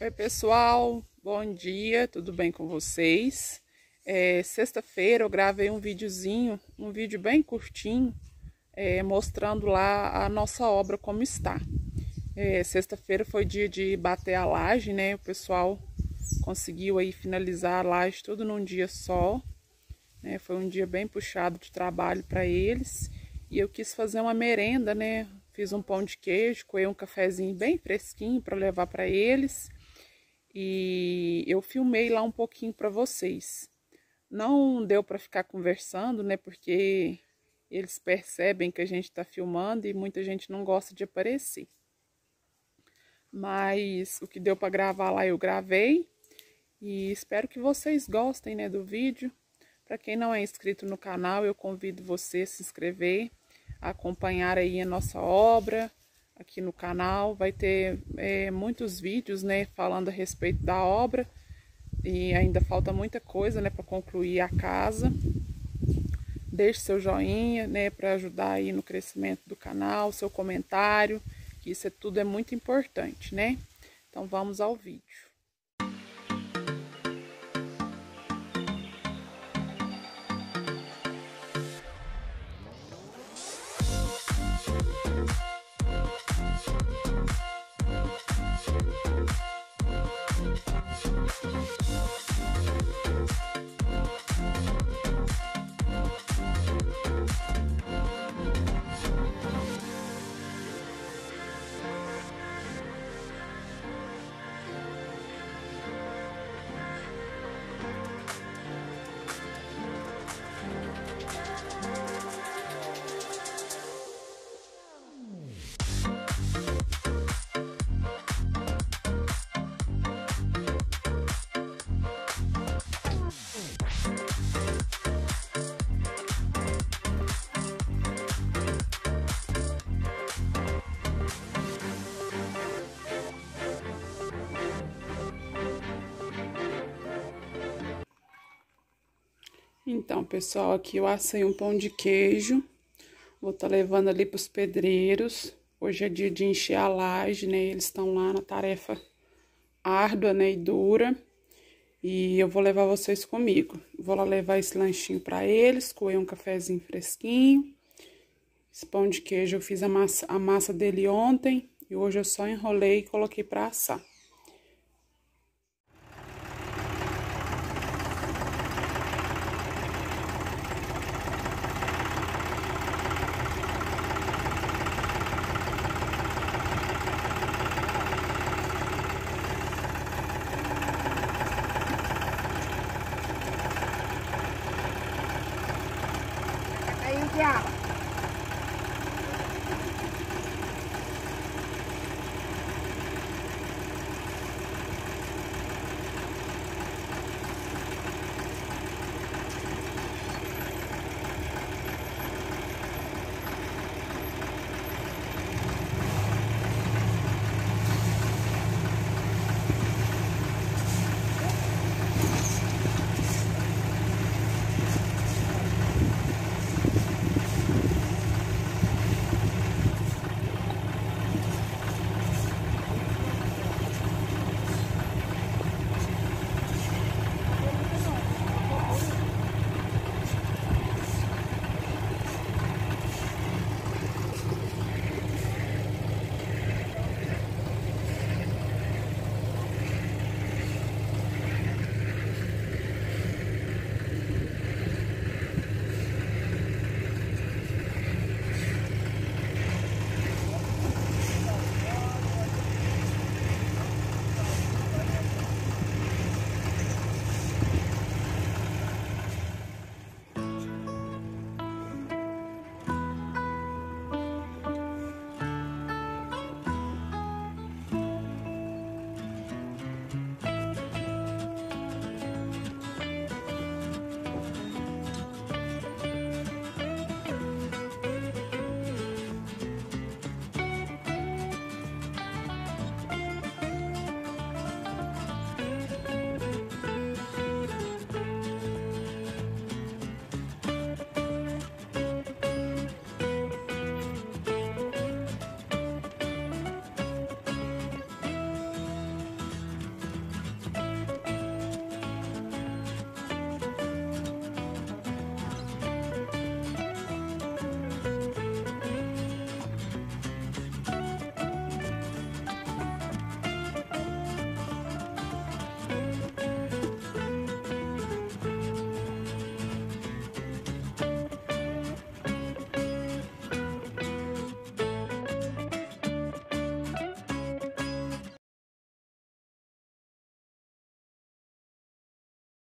Oi pessoal, bom dia, tudo bem com vocês? É, Sexta-feira eu gravei um videozinho, um vídeo bem curtinho, é, mostrando lá a nossa obra como está. É, Sexta-feira foi dia de bater a laje, né? O pessoal conseguiu aí finalizar a laje tudo num dia só. Né? Foi um dia bem puxado de trabalho para eles. E eu quis fazer uma merenda, né? Fiz um pão de queijo, coei um cafezinho bem fresquinho para levar para eles. E eu filmei lá um pouquinho para vocês. Não deu para ficar conversando, né? Porque eles percebem que a gente está filmando e muita gente não gosta de aparecer. Mas o que deu para gravar lá eu gravei. E espero que vocês gostem, né, do vídeo. Para quem não é inscrito no canal, eu convido você a se inscrever acompanhar aí a nossa obra aqui no canal. Vai ter é, muitos vídeos, né, falando a respeito da obra. E ainda falta muita coisa, né, para concluir a casa. Deixe seu joinha, né, para ajudar aí no crescimento do canal, seu comentário, que isso é tudo é muito importante, né? Então vamos ao vídeo. Então, pessoal, aqui eu assei um pão de queijo. Vou estar tá levando ali para os pedreiros. Hoje é dia de encher a laje, né? Eles estão lá na tarefa árdua, né? E dura. E eu vou levar vocês comigo. Vou lá levar esse lanchinho para eles, coer um cafezinho fresquinho. Esse pão de queijo eu fiz a massa, a massa dele ontem. E hoje eu só enrolei e coloquei para assar. 第二